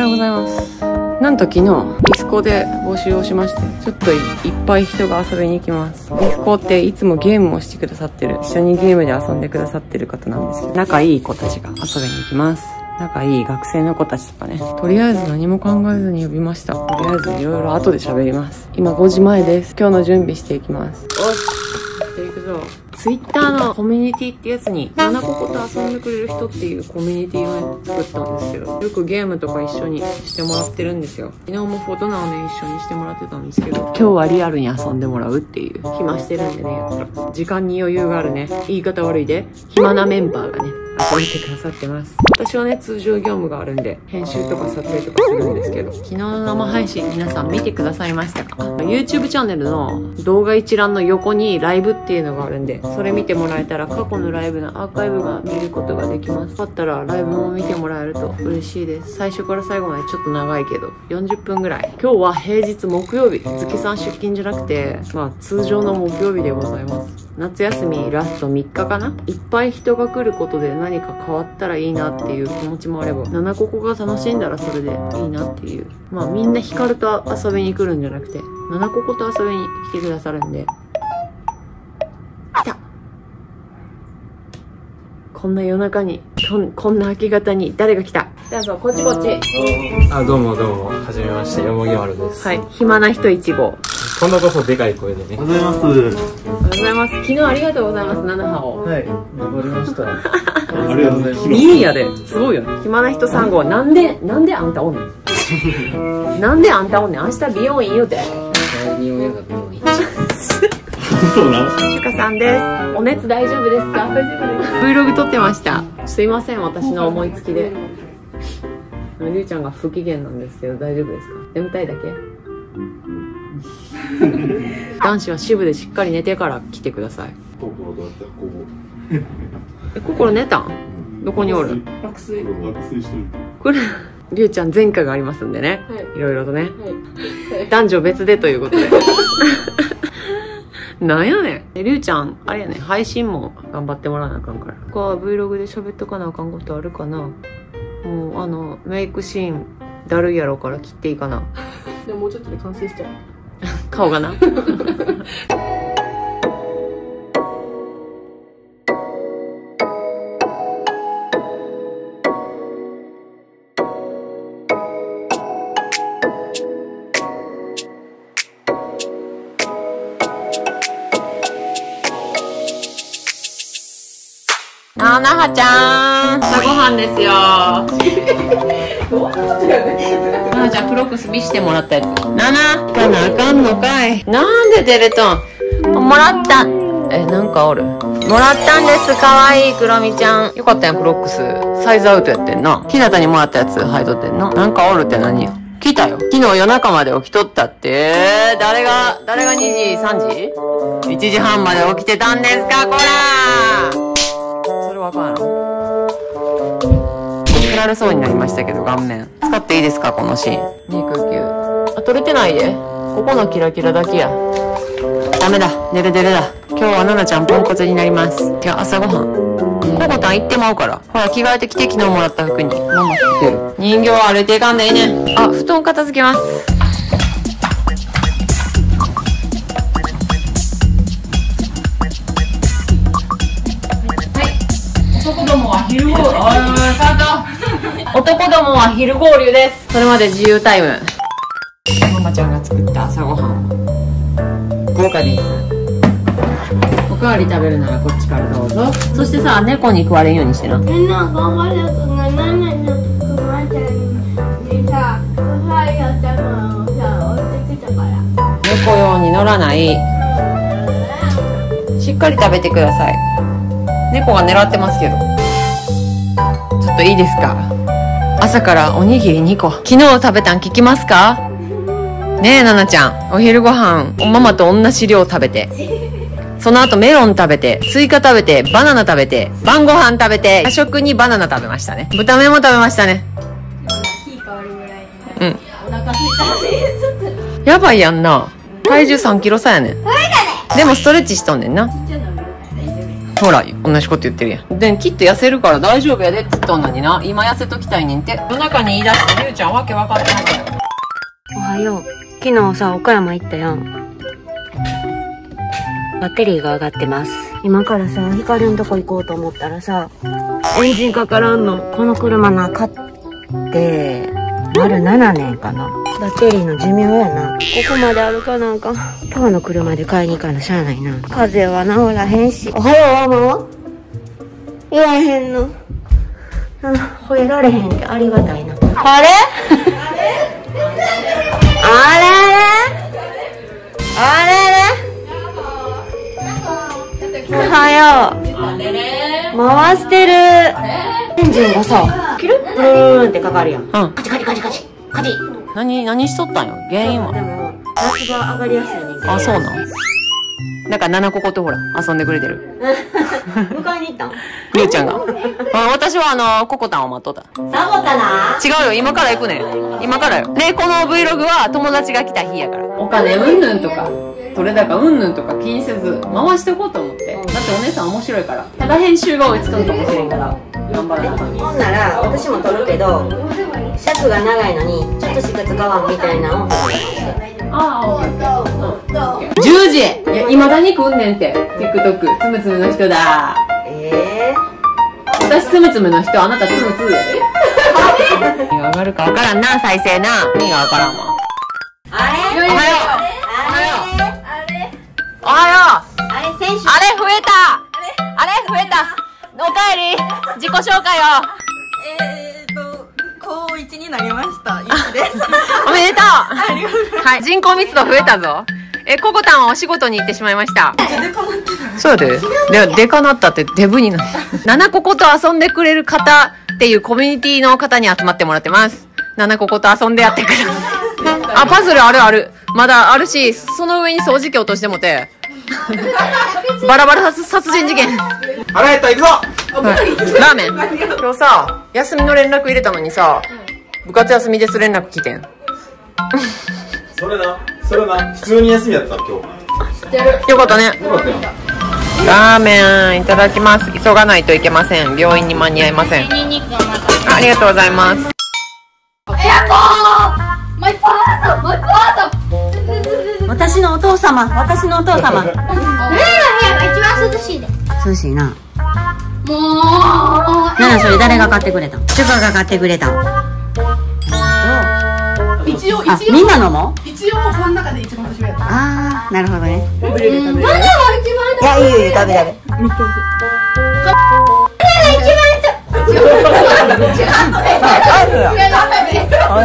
はようございます。なんと昨日ディスコで募集をしましてちょっといっぱい人が遊びに行きます。ディスコっていつもゲームをしてくださってる。一緒にゲームで遊んでくださってる方なんですけど仲いい子たちが遊びに行きます。仲いい学生の子たちとかね。とりあえず何も考えずに呼びました。とりあえずいろいろ後で喋ります。今5時前です。今日の準備していきます。ぞツイッターのコミュニティってやつに、七ここと遊んでくれる人っていうコミュニティをね、作ったんですよ。よくゲームとか一緒にしてもらってるんですよ。昨日もフォトナをね、一緒にしてもらってたんですけど、今日はリアルに遊んでもらうっていう、暇してるんでねやっぱ、時間に余裕があるね、言い方悪いで、暇なメンバーがね、遊びてくださってます。私はね、通常業務があるんで、編集とか撮影とかするんですけど、昨日の生配信皆さん見てくださいましたか ?YouTube チャンネルの動画一覧の横にライブっていうのがあるんで、それ見てもらえたら過去のライブのアーカイブが見ることができます。よかったらライブも見てもらえると嬉しいです。最初から最後までちょっと長いけど、40分ぐらい。今日は平日木曜日、月さん出勤じゃなくて、まあ通常の木曜日でございます。夏休みラスト3日かな？いっぱい人が来ることで何か変わったらいいなっていう気持ちもあれば、7個個が楽しんだらそれでいいなっていう。まあみんなヒカルと遊びに来るんじゃなくて、7個個と遊びに来てくださるんで。来たこんな夜中に、こんこんな明け方に誰が来た？じゃあそう、こっちこっち。あ、どうもどうも。はじめまして、よもぎまるです。はい。暇な人1号。今度こそでかい声でね。おはようございます。おはようございます。昨日ありがとうございます、7波を。はい、登りました。ありがとうございます。いいんやで。すごいよね。暇な人3号。なんで、なんであんたおんねん。なんであんたおんねん。明日美容院言うて。そうなの？ゆかさんです。お熱大丈夫ですか？大丈夫です。Vlog 撮ってました。すいません、私の思いつきで。りゅうちゃんが不機嫌なんですけど大丈夫ですか？眠たいだけ？男子は支部でしっかり寝てから来てください。心どうやったこえ、心寝たん？どこにおる？爆睡。爆睡してる。これ、りゅうちゃん前科がありますんでね。はいいろいろとね。はい。男女別でということで。なんやねん。りゅうちゃん、あれやね、配信も頑張ってもらわなあかんから。他は Vlog で喋っとかなあかんことあるかなもう、あの、メイクシーン、だるいやろから切っていいかな。でももうちょっとで完成しちゃう。顔がな。なあなはちゃん。朝ごはんですよ な。なちゃんクロックス見してもらったやつ。なな行かなあかんのかい。なんでテレトンもらった。えなんかおる？もらったんです。かわいいクロミちゃん。よかったやんクロックス。サイズアウトやってんな。ひなたにもらったやつ履いとってんななんかおるって何よ？来たよ。昨日夜中まで起きとったって。誰が誰が2時3時 ?1 時半まで起きてたんですかこらそれわかん。やろ取られそうになりましたけど顔面。使っていいですかこのシーン？肉球。あ取れてないで。ここのキラキラだけや。ダメだ。デレデレだ。今日は奈々ちゃんポンコツになります。今日朝ごはん。ココタン行ってまうから。ほら着替えてきて昨日もらった服に。ママ着てる。人形は歩いていかんでいいね。あ布団片付けます。男どもは昼合流。おいおい、カート。男どもは昼合流です。それまで自由タイム。ママちゃんが作った朝ごはん。豪華です。おかわり食べるならこっちからどうぞ。そしてさ、猫に食われんようにしてな。みんな頑張れと7年のクマちゃんにさ、高い頭をさ、置いてきたから。猫用に乗らない。しっかり食べてください。猫が狙ってますけど。ちょっといいですか？朝からおにぎり2個。昨日食べたん聞きますか？ねえ、ななちゃん。お昼ご飯、おママと同じ量食べて。その後メロン食べて、スイカ食べて、バナナ食べて、晩ご飯食べて、夜食にバナナ食べましたね。豚麺も食べましたね。うん。やばいやんな。体重3キロ差やねん。でもストレッチしとんねんな。ほら、同じこと言ってるやん。で、きっと痩せるから大丈夫やでって言っとんのにな。今痩せときたいねんって。夜中に言い出して、りゅうちゃんわけ分かってなかったよ。おはよう。昨日さ、岡山行ったやん。バッテリーが上がってます。今からさ、光のとこ行こうと思ったらさ、エンジンかからんの。この車な、買って、丸7年かな。バッテリーの寿命やな。ここまで歩かなあかん。今日の車で買いに行かなしゃあないな。風邪は治らへんし。おはよう、ママは言わへんの。あ、吠えられへんってありがたいな。あれ？あれ？あれ？れ？おはよう。回してる。エンジンがさ、キルッブーンってかかるやん。うん。カチカチカチカチ。カチ。何、何しとったんよ？原因は？でも、夏場上がりやすいねんけど。あ、そうなん？なんか、七こことほら、遊んでくれてる。迎えに行ったん？りゅうちゃんが。あ私はあの、ココタンを待っとった。サボったな違うよ、今から行くねん。今からよ。で、この Vlog は友達が来た日やから。お金うんぬんとか、取れ高うんぬんとか気にせず、回しておこうと思って。お姉さん面白いから。ただ編集が追いつかんかもしれんから、頑張らなあかんほんなら、私も撮るけど、シャツが長いのに、ちょっとしか使わんみたいなのを撮るああ、オッケー。10時いや、未だに来んねんって。TikTok、つむつむの人だ。え私つむつむの人、あなたつむつむやで。何が上がるかわからんな、再生な。何がわからんわ。ー、あれ？おはようおはようあれ？選手あれ増えたあれ？増えたおかえり自己紹介をえーと、高1になりました。いつです。おめでとうはい、人口密度増えたぞ。え、ココタンはお仕事に行ってしまいました。そうやで。で、でかなったってデブになる。七ココと遊んでくれる方っていうコミュニティの方に集まってもらってます。七ココと遊んでやってください。あ、パズルあるある。まだあるし、その上に掃除機落としてもて。バラバラ殺殺人事件。腹減った行くぞ。はい。ラーメン。今日さ休みの連絡入れたのにさ、部活休みです連絡来てん。それな、それな、普通に休みやった今日。よかったね。ラーメンいただきます。急がないといけません。病院に間に合いません。ありがとうございます私のお父様、私のお父様。一番涼しいで。涼しいな。もう。ななそれ誰が買ってくれたん？シュカが買ってくれたん。一応あ、一応。みんなのも？一応この中で一番年上やった。あー、なるほどね。なんでも一番いや、いいよいいよ、食べ食べ。おい。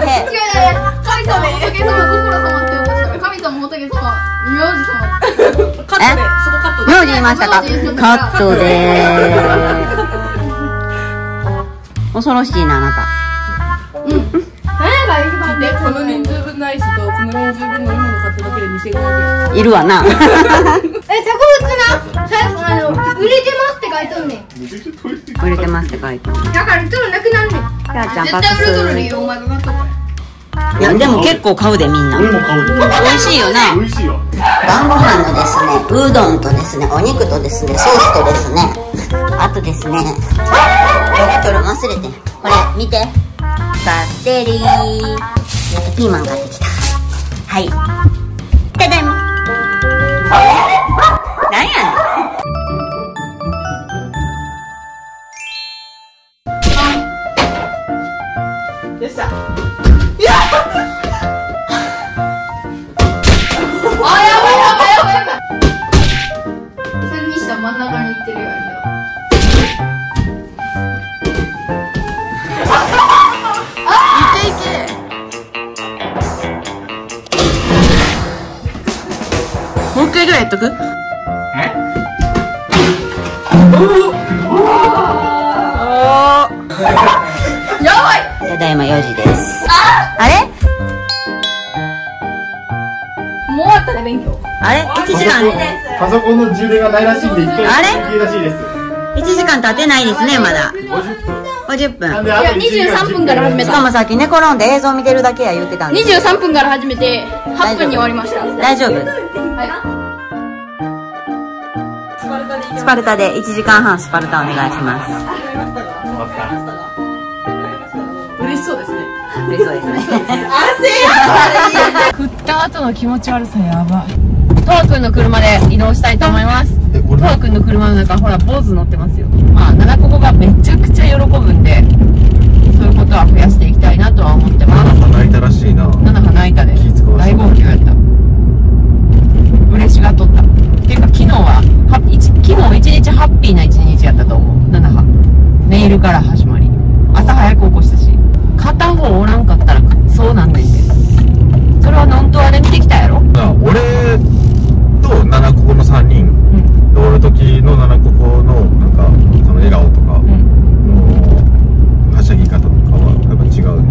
しい。神様仏様仏様って言うとしたら神様仏様名字様カットでそこカットで名字言いましたかカットで。恐ろしいな、あなた。何が一番でこの人数分のアイスとこの人数分の飲み物買っただけ。で2500円いるわな。え、タコな、さ、あの、売れてますって書いとんねん。売れてますって書いてる。だから、ちょっとなくなるねん。きゃーちゃん、パ絶対売れとるス理由お前が買っとくからいや、でも結構買うで、みんな。俺も買うで。美味しいよな。美味しいよ。晩ご飯のですね、うどんとですね、お肉とですね、ソースとですね、あとですね、ボトル忘れてん。これ、見て。バッテリー。ピーマン買ってきた。はい。ただいま。なんやねん。千にした真ん中に行ってるよあれもう一回ぐらいやっとく？ただいま4時です。?1 時間、パソコンの充電がないらしいんで、一回あれ？消えらしいです。1時間経ってないですね、まだ。50分。50分。なんで、あと1時間23分から始めしかもさっき寝転んで映像見てるだけや言ってたんで。23分から始めて8分に終わりました大丈夫？はいスパルタで1時間半スパルタお願いします。嬉しそうですね嬉しそうですね。食った後の気持ち悪さやばトワくんの車で移動したいと思います。トワくんの車の中ほら坊主乗ってますよ。まあ七ここがめちゃくちゃ喜ぶんでそういうことは増やしていきたいなとは思ってます。泣いたらしいな。七葉泣いたで大号泣やった。嬉しがっとった。っていうか昨日はは一昨日一日ハッピーな一日やったと思う。七葉ネイルから始まり。朝早く起こしたし。片方おらんかったらそうなんねんでそれはノントアで見てきたやろな俺と七ここの3人うんの七ここのなんかその笑顔とかうん。のはしゃぎ方とかはやっぱ違うね。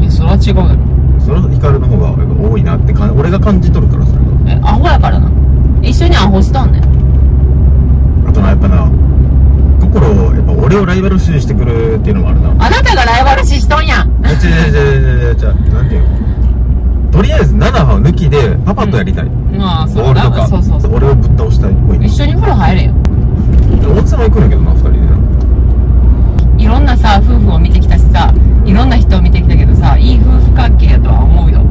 いやそれは違うやろ。その光の方がやっぱ多いなってか俺が感じ取るからそれが。えアホやからな。一緒にアホしとんね。んあとなやっぱな心をやっぱ俺をライバル視してくるっていうのもあるな。あなたがライバル視しとんやん。え違う違う違う違う違う。なんていうの？とりあえず7波抜きでパパとやりたい、まあボールとかそうそうそう。俺をぶっ倒したい一緒に風呂入れよ。大津さんも行くんやけどな2人でな。いろんなさ夫婦を見てきたしさいろんな人を見てきたけどさいい夫婦関係やとは思うよ。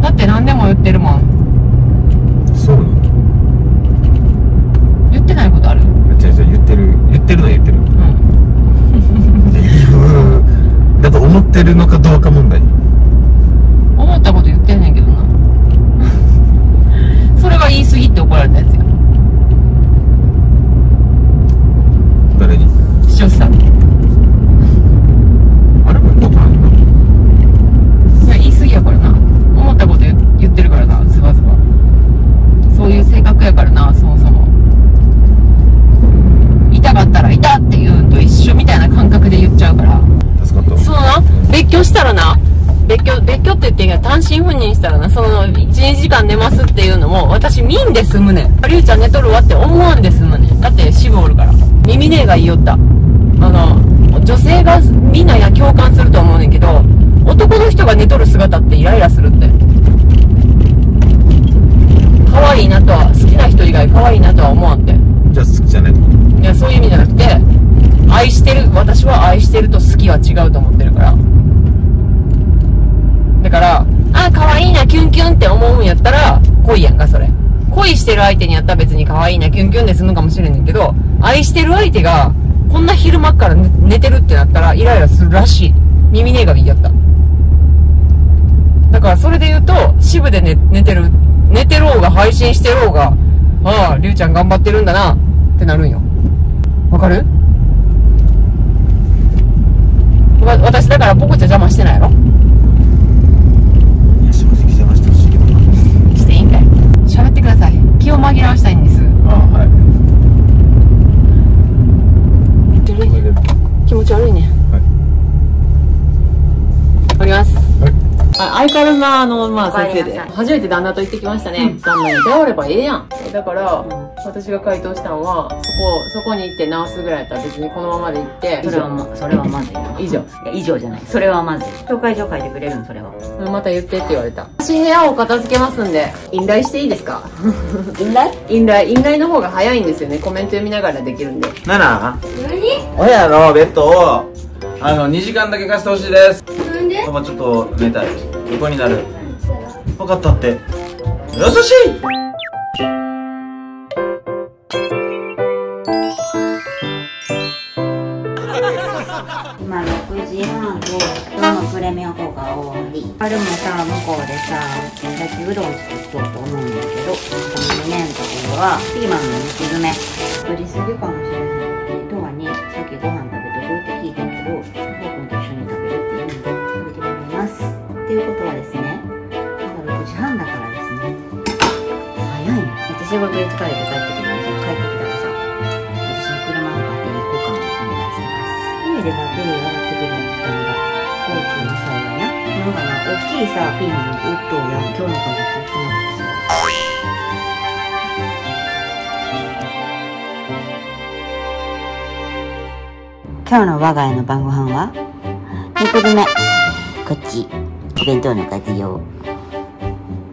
だって何でも言ってるもん。そうなの。言ってないことある？違う違う言ってる。言ってるのは言ってるだと思ってるのかどうか問題。思ったこと言ってんねんけどな。それが言い過ぎって怒られたやつや。誰に？視聴者あれも行こうかないや言い過ぎやからな。思ったこと言言ってるからなズバズバ。そういう性格やからなそもそも。痛かったら痛って言うんと一緒みたいな感覚で言うのな別居したらな別居別居って言ってんけど単身赴任したらなその12時間寝ますっていうのも私見んで済むねん。りゅうちゃん寝とるわって思わんで済むねん。だって支部おるから。耳ねえが言いよった。あの女性がみんなや共感すると思うねんけど男の人が寝とる姿ってイライラするって。可愛いなとは好きな人以外可愛いなとは思わんって。じゃあ好きじゃないってこと？いやそういう意味じゃなくて愛してる私は愛してると好きは違うと思ってるから。だからあ可愛いなキュンキュンって思うんやったら恋やんかそれ。恋してる相手にやったら別に可愛いなキュンキュンで済むかもしれんねんけど愛してる相手がこんな昼間から寝てるってなったらイライラするらしい。耳ねえが言いやった。だからそれで言うと支部で寝寝てる寝てろうが配信してろうがあありゅうちゃん頑張ってるんだなってなるんよ。わかるわ私だからポコちゃん邪魔してないやろ？いや正直邪魔してほしいけどな。していいんかい？喋ってください。気を紛らわしたいんです。あはい。気持ち悪いね。はい。おります？はい。あ相変わらずなあのまあ先生で初めて旦那と行ってきましたね、旦那に頼ればええやん。だから、私が回答したのはそこそこに行って直すぐらいやったら別にこのままで行ってそれはま、それは。まずいな。以上。いや、以上じゃない。それはまずい。紹介状書いてくれるん、それは。また言ってって言われた。私部屋を片付けますんで。インライしていいですか？いんだいインライインライの方が早いんですよね。コメント読みながらできるんで。なな何おやのベッドをあの2時間だけ貸してほしいです。なんで？パパちょっと寝たい。横になる。分かったって。優しい6時半で今日のプレミア効果が終わりあでもさ向こうでさ焼きうどん作っとうと思うんだけどこの麺ところはピーマンの肉詰め作りすぎかもしれないけどはねさっきご飯食べとくって聞いたけどフォー君と一緒に食べるって言うんで食べてみます。っていうことはですねまだ6時半だからですね。早いね。めっちゃ仕事で疲れて帰ってくるのにさ帰ってきたらさ私の車のバッテリー交換をお願いしてます。家でバッテリー洗いななんかな大きいさピーマン。のウッドや今日の家族ってなって今日の我が家の晩ご飯は肉詰め。こっち。お弁当の活用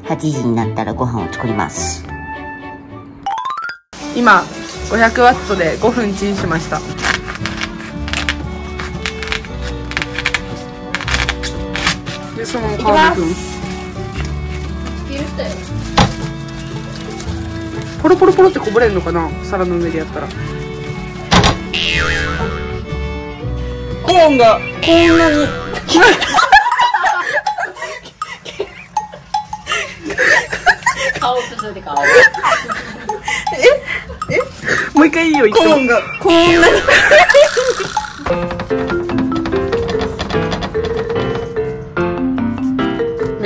8時になったらご飯を作ります。今500ワットで5分チンしました。でそのまま川くんポロポロポロってこぼれるのかな？皿の上でやったら。コーンが。こんなに。もう一回いいよコーンが。こんなに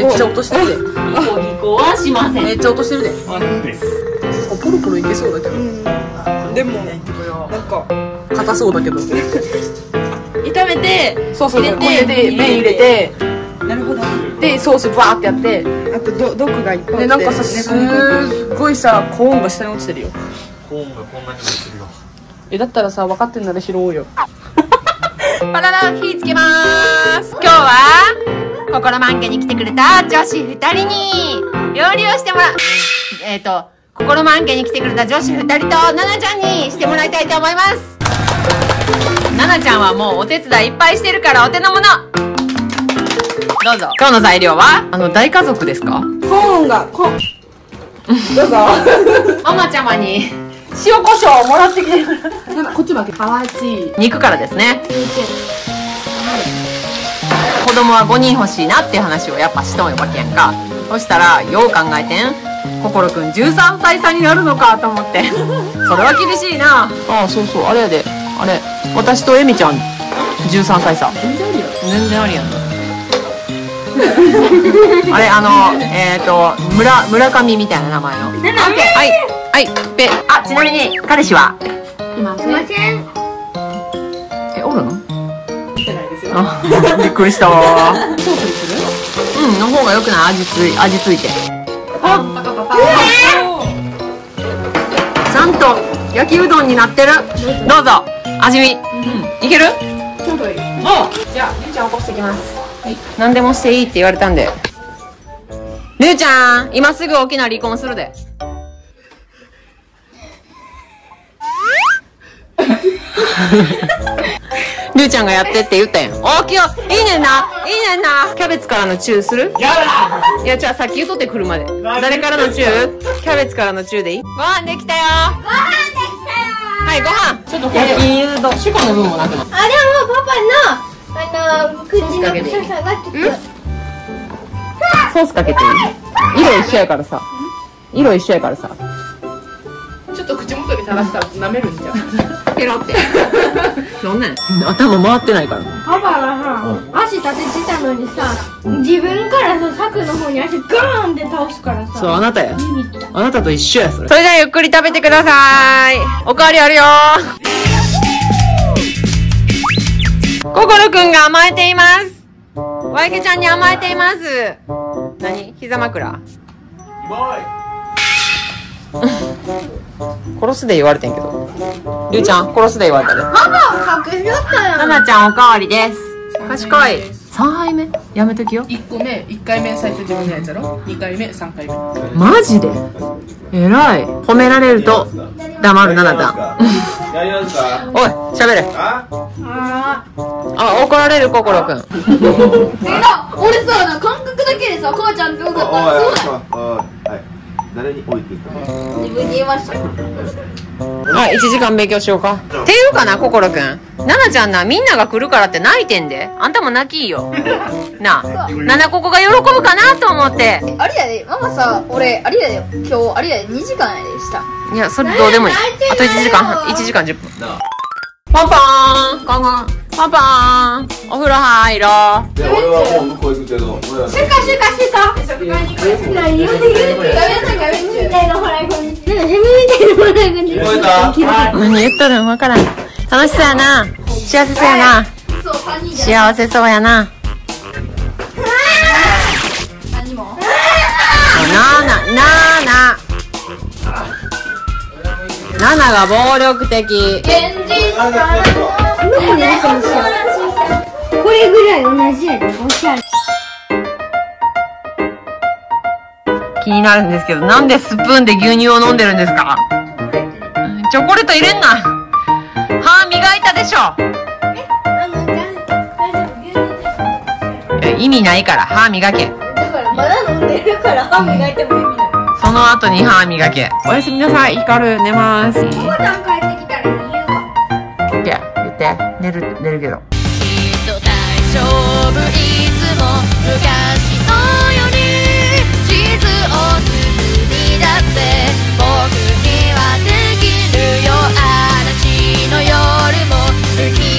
めっちゃ落としてるで。はしませんめっちゃ落としてるであポロポロいけそう。だけど、でもなんか硬そう。だけど炒めてそう。そう。入れてこれで麺入れてなるほどでソースバーってやってあとど毒がいっぱいでなんかさすっごいさコーンが下に落ちてるよコーンがこんなに落ちてるよえだったらさ分かってんなら拾おう。よバナナ火つけます今日は心満家に来てくれた女子二人に料理をしてもらう。えっ、と心満家に来てくれた女子二人と奈々ちゃんにしてもらいたいと思います。奈々ちゃんはもうお手伝いいっぱいしてるからお手の物どうぞ。今日の材料はあの大家族ですか？コーンがコーンどうぞ。ママちゃまに。塩コショウもらってきて こっち負けかわいい肉からですね子供は5人欲しいなっていう話をやっぱしとんよわけやんか。そしたらよう考えてん。心くん13歳差になるのかと思って。それは厳しいな。ああそうそう。あれやで。あれ。私とエミちゃん13歳差。全然ありや全然ありやん。あれあのえっ、ー、と村村上みたいな名前の。はい。はい。ぺあちなみに彼氏は？いませんあ びっくりしたわ。うんの方がよくない？味つい味ついて。ちゃんと焼きうどんになってる。どうぞ。味見、いける？ちょうどいい。もうじゃありゅうちゃん起こしてきます。はい。何でもしていいって言われたんで。りゅうちゃん今すぐ起きな離婚するで。り ゅうちゃんがやってって言ったやん。おーきよ。いいねんな。いいねんな。キャベツからのチューする？いやじゃあさっき言うとって来るまで？誰からのチュー？キャベツからのチューでいい？ご飯できたよ。ご飯できたよ。はいご飯。ちょっと焼きうどんシュコの分もなくなあでもパパのあの口の臭さがちょっと。ソースかけていい？色一緒やからさ。色一緒やからさ。ちょっと口元に垂らしたら舐めるんじゃんペロって。そんなん。頭回ってないから。パパがさ足立ててたのにさ自分からさ柵の方に足ガーンって倒すからそうさあなたや。あなたと一緒やそれ。それじゃあゆっくり食べてください。おかわりあるよ。心くんが甘えています。わいけちゃんに甘えています。何？膝枕？殺すで言われてんけど。りゅうちゃん。殺すで言われたで。パパ隠しとったよななちゃんおかわりです。賢い。3杯目？やめときよ。1個目1回目最初自分のやつやろ？2回目3回目。マジで？えらい。褒められると黙るななちゃんやりますか？おい喋れ。あ？あ。怒られる心くん。俺さな感覚だけでさ母ちゃんってよかった誰に置いていくの？自分に言いました。はい1時間勉強しようか。っていうかな心くん。ななちゃんなみんなが来るからって泣いてんで。あんたも泣きいよ。なあななここが喜ぶかなと思って。あれやで、ママさ、俺、あれやで、今日、あれやで、2時間やでした。いやそれどうでもいい。あと1時間半1時間10分。ポンポーンコンコンポンポーン。お風呂入ろう。いや俺はもう向こう行くけど俺はシュカシュカシュカ。食会に行く何言うて言うてみたいなんなんかみたいなほらこん聞こえた？何言っとるんわから。ん楽しそうやな。幸せそうやな。そう、3人で。幸せそうやな。何も。なーななーなナナが暴力的これぐらい同じやでおしゃれ気になるんですけど、なんでスプーンで牛乳を飲んでるんですか？チョコレート入れんな歯磨いたでしょあの、大丈夫、牛乳です。いや意味ないから歯磨け。だから、まだ飲んでるから、歯磨いても意味ない。その後に歯磨け。おやすみなさい、ヒカル、寝ます。て寝る寝るけど。きっと大丈夫いつも昔のように地図を作り出せ僕にはできるよ嵐の夜も吹き